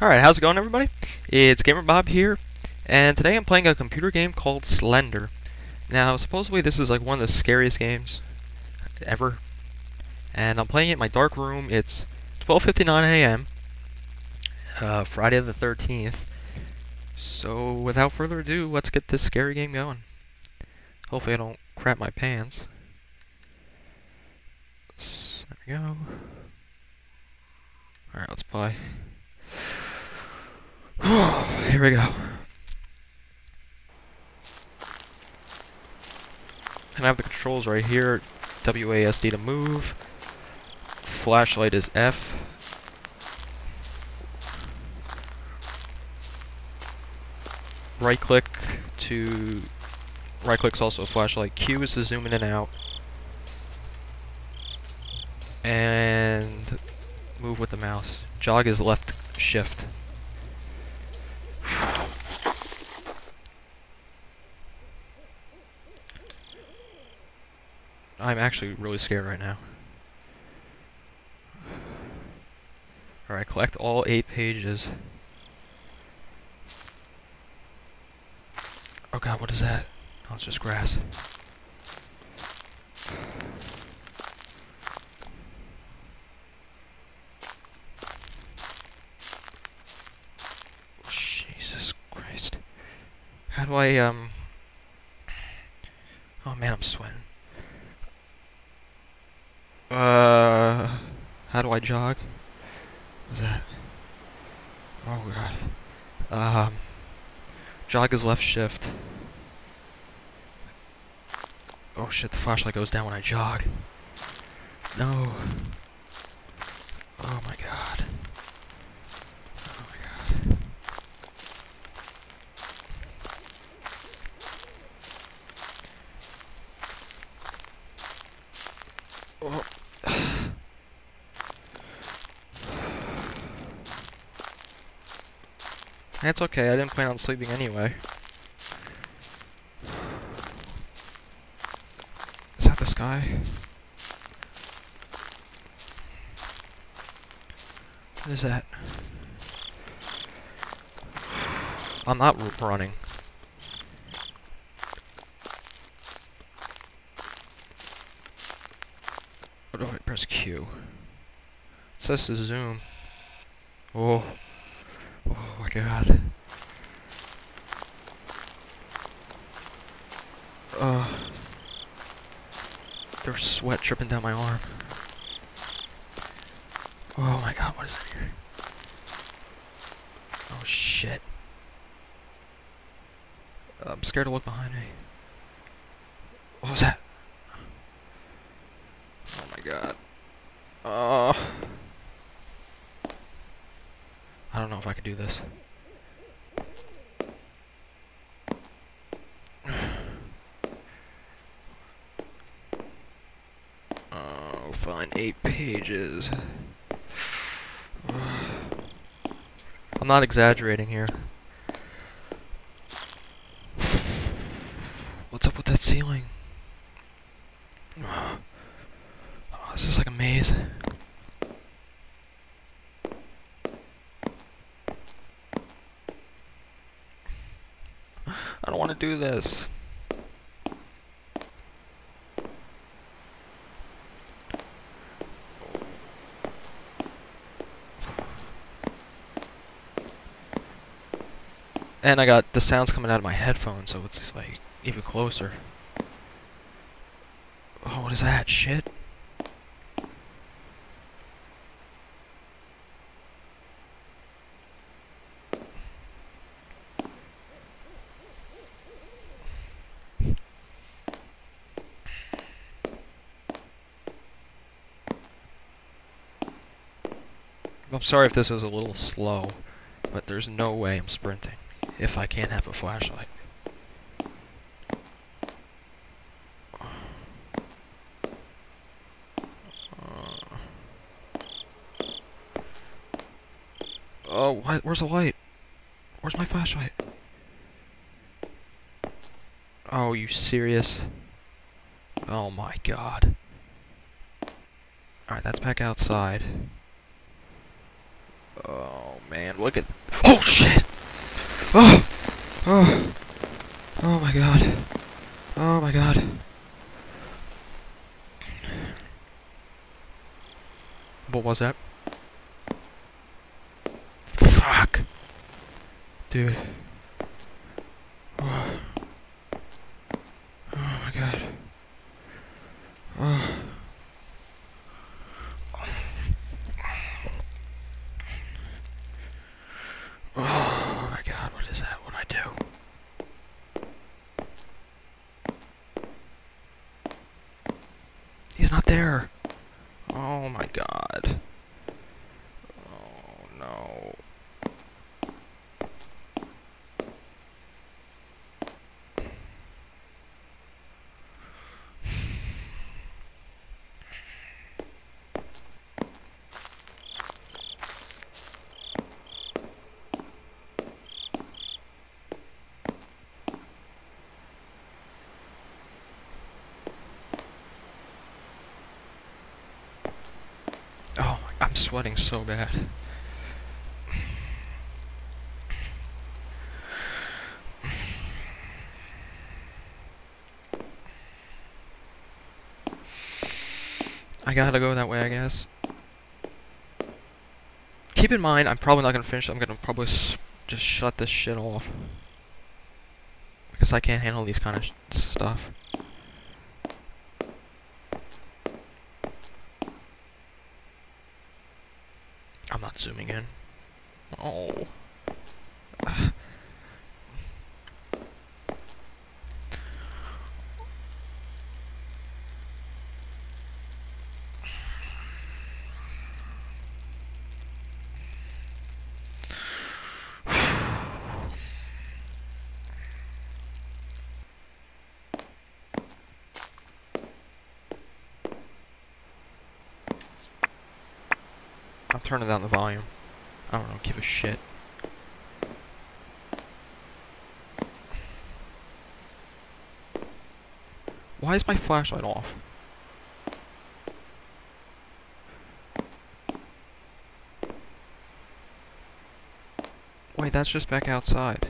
Alright, how's it going everybody? It's Gamer Bob here, and today I'm playing a computer game called Slender. Now, supposedly this is like one of the scariest games ever, and I'm playing it in my dark room. It's 12.59 a.m., uh, Friday the 13th, so without further ado, let's get this scary game going. Hopefully I don't crap my pants. So, there we go. Alright, let's play. Here we go. And I have the controls right here. WASD to move. Flashlight is F. Right click to... Right click's also a flashlight. Q is to zoom in and out. And move with the mouse. Jog is left shift. I'm actually really scared right now. Alright, collect all eight pages. Oh god, what is that? Oh, it's just grass. Jesus Christ. How do I, um... Oh man, I'm sweating. Uh... How do I jog? What's that? Oh god. Um... Jog is left shift. Oh shit, the flashlight goes down when I jog. No. Oh my god. Oh my god. Oh. That's okay, I didn't plan on sleeping anyway. Is that the sky? What is that? I'm not running. What I press Q? It says to zoom. Oh. Oh god. Uh, there's sweat dripping down my arm. Oh my god, what is in here? Oh shit. I'm scared to look behind me. What was that? Oh my god. Uh, I don't know if I could do this. Oh, fine. Eight pages. I'm not exaggerating here. What's up with that ceiling? Oh, this is like a maze. I don't want to do this. And I got the sounds coming out of my headphones, so it's like even closer. Oh, what is that? Shit. I'm sorry if this is a little slow, but there's no way I'm sprinting if I can't have a flashlight. Uh, oh, what? Where's the light? Where's my flashlight? Oh, you serious? Oh my god. Alright, that's back outside. Oh man, look at. Oh shit! Oh! Oh! Oh my god. Oh my god. What was that? Fuck. Dude. Oh. oh my god. Oh. Oh my god, what is that? What do I do? He's not there. Oh my god. Oh no. Oh, I'm sweating so bad. I gotta go that way, I guess. Keep in mind, I'm probably not gonna finish. I'm gonna probably just shut this shit off because I can't handle these kind of stuff. I'm zooming in. Oh. I'm turning down the volume. I don't know, give a shit. Why is my flashlight off? Wait, that's just back outside.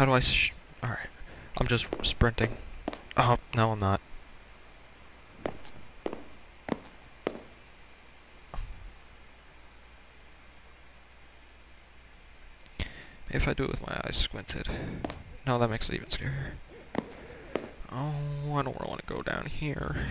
How do I Alright. I'm just sprinting. Oh, no I'm not. If I do it with my eyes squinted. No, that makes it even scarier. Oh, I don't really want to go down here.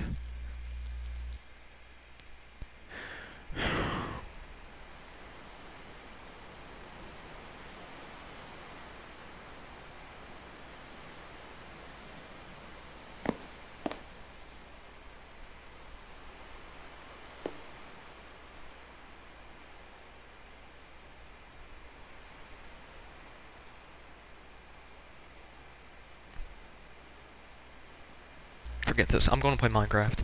Forget this. I'm going to play Minecraft.